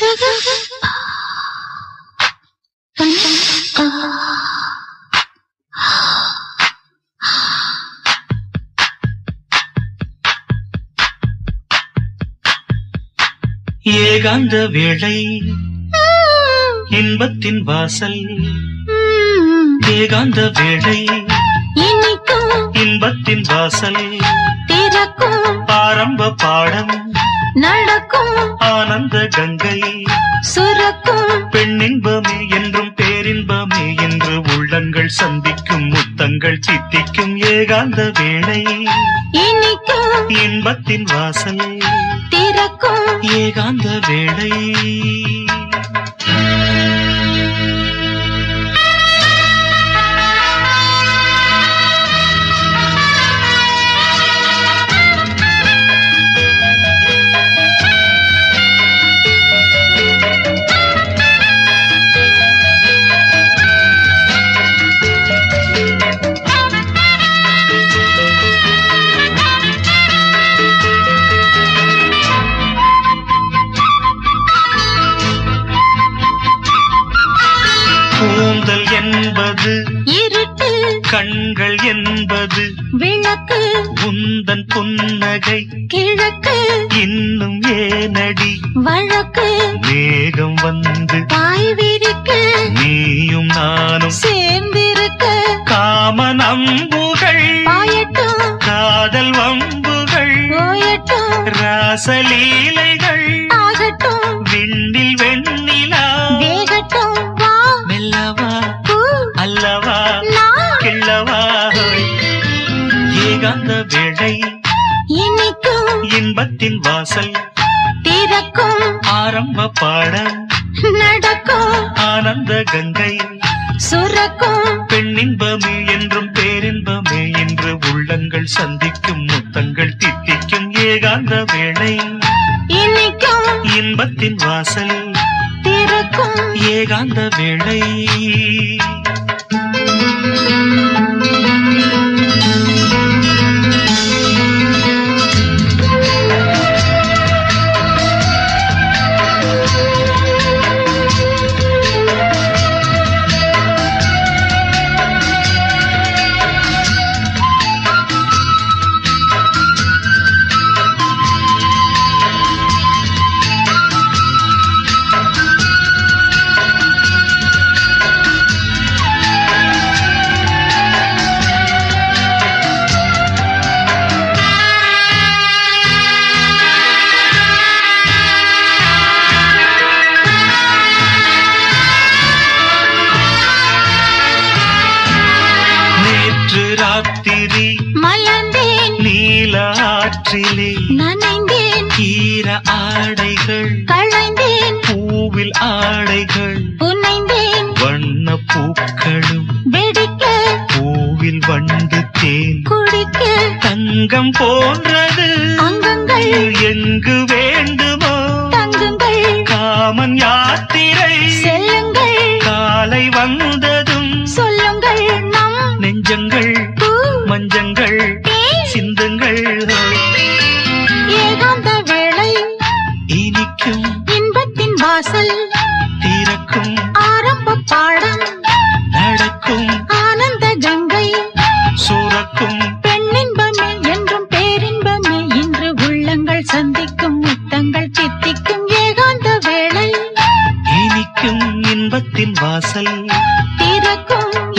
ஏகாந்த வேளை இன்பத்தின் வாசல். ஏகாந்த வேளை இன்பத்தின் வாசல். திறக்கும் ஆரம்ப பாடம். நடக்கும். ஆனந்த கங்கை. சுரக்கும். பெண்ணின்பமே என்றும் பேரின்பமே என்று உள்ளங்கள் சந்திக்கும் முத்தங்கள் தித்திக்கும் ஏகாந்த வேளை. இனிக்கும். இன்பத்தின் வாசல். திறக்கும். ஏகாந்த வேளை. கூந்தல் என்பது இருட்டு கண்கள் என்பது விளக்கு உந்தன் புன்னகை கிழக்கு இன்னும் ஏனடி வழக்கு மேகம் வந்து பாய் விரிக்க நீயும் நானும் சேர்ந்திருக்க. அம்புகள் பாயட்டும் காதல் வம்புகள் ராசலீலைகள் ஆகட்டும். வெண்ணிலா ஏகாந்த வேளை இனிக்கும் இன்பத்தின் வாசல் திறக்கும் ஆரம்ப பாடம் நடக்கும் ஆனந்த கங்கை. சுரக்கும் பெண்ணின்பமே என்றும் பேரின்பமே என்று உள்ளங்கள் சந்திக்கும் முத்தங்கள் தித்திக்கும் ஏகாந்த வேளை. இனிக்கும் இன்பத்தின் வாசல் திறக்கும் ஏகாந்த வேளை. ராத்திரி மலர்ந்தேன். நீல ஆற்றிலே நனைந்தேன். ஈர ஆடைகள். களைந்தேன். பூவில் ஆடைகள். புனைந்தேன். வண்ண பூக்களும். வெடிக்க. பூவில் வண்டு தேன். குடிக்க. தங்கம் போன்றது. அங்கங்கள். எங்கு மஞ்சங்கள் தேன் சிந்துங்கள். ஏகாந்த வேளை இனிக்கும் இன்பத்தின் வாசல் திறக்கும் ஆரம்ப பாடம் நடக்கும் ஆனந்த கங்கை. சுரக்கும் பெண்ணின்பமே என்றும் பேரின்பமே இன்று உள்ளங்கள் சந்திக்கும் முத்தங்கள் தித்திக்கும் ஏகாந்த வேளை. இனிக்கும் இன்பத்தின் வாசல் வேளை